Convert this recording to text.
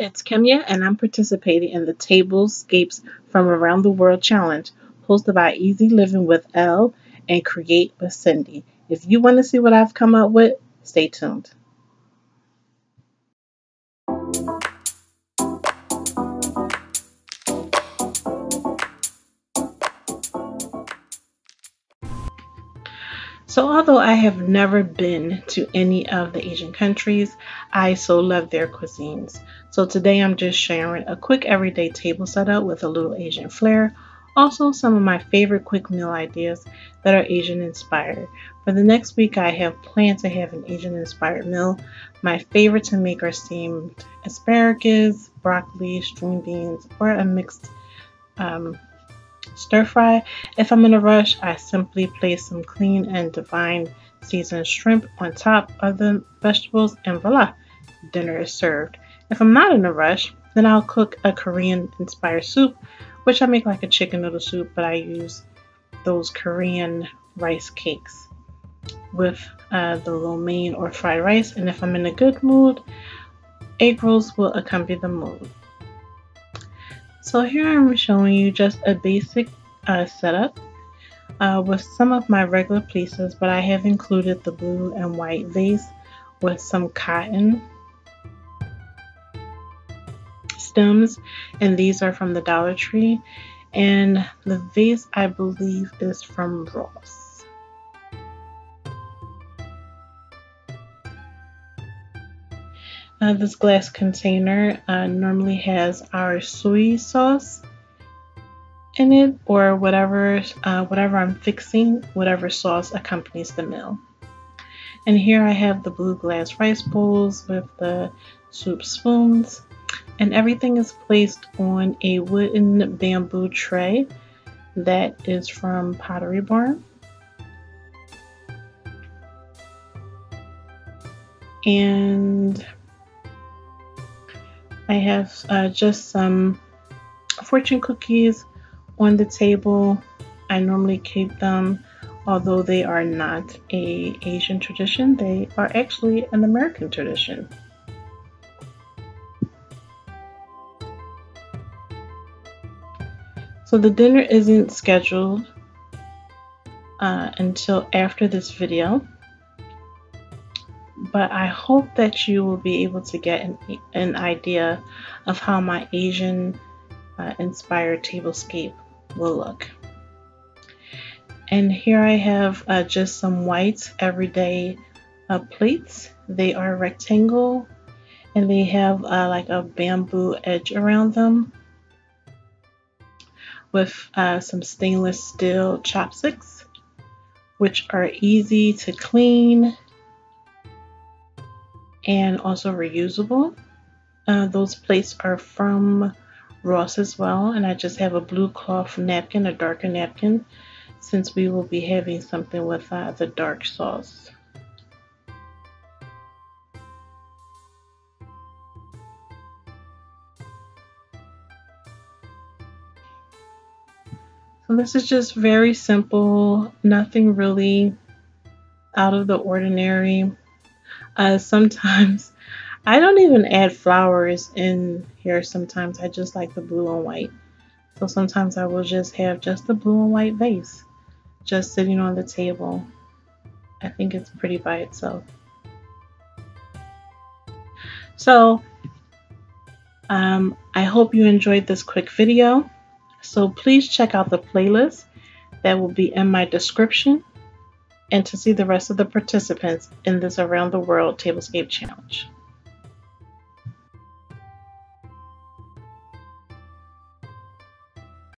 It's Kimya, and I'm participating in the Tablescapes from Around the World Challenge, hosted by Easy Living with Elle and Create with Cindy. If you want to see what I've come up with, stay tuned. So, although I have never been to any of the Asian countries, I so love their cuisines. So, today I'm just sharing a quick everyday table setup with a little Asian flair. Also, some of my favorite quick meal ideas that are Asian inspired. For the next week, I have planned to have an Asian inspired meal. My favorite to make are steamed asparagus, broccoli, string beans, or a mixed um, stir fry. If I'm in a rush, I simply place some clean and divine seasoned shrimp on top of the vegetables and voila, dinner is served. If I'm not in a rush, then I'll cook a Korean inspired soup, which I make like a chicken noodle soup, but I use those Korean rice cakes with uh, the lo mein or fried rice. And if I'm in a good mood, egg rolls will accompany the mood. So here I'm showing you just a basic uh, setup uh, with some of my regular pieces, but I have included the blue and white vase with some cotton stems, and these are from the Dollar Tree. And the vase, I believe, is from Ross. Uh, this glass container uh, normally has our soy sauce in it or whatever uh, whatever I'm fixing, whatever sauce accompanies the meal. And here I have the blue glass rice bowls with the soup spoons and everything is placed on a wooden bamboo tray that is from Pottery Barn. And I have uh, just some fortune cookies on the table. I normally keep them, although they are not a Asian tradition, they are actually an American tradition. So the dinner isn't scheduled uh, until after this video but I hope that you will be able to get an, an idea of how my Asian uh, inspired tablescape will look. And here I have uh, just some white everyday uh, plates. They are rectangle and they have uh, like a bamboo edge around them with uh, some stainless steel chopsticks which are easy to clean and also reusable. Uh, those plates are from Ross as well, and I just have a blue cloth napkin, a darker napkin, since we will be having something with uh, the dark sauce. So this is just very simple, nothing really out of the ordinary. Uh, sometimes I don't even add flowers in here sometimes. I just like the blue and white. So sometimes I will just have just the blue and white vase just sitting on the table. I think it's pretty by itself. So um, I hope you enjoyed this quick video. So please check out the playlist that will be in my description and to see the rest of the participants in this Around the World Tablescape Challenge.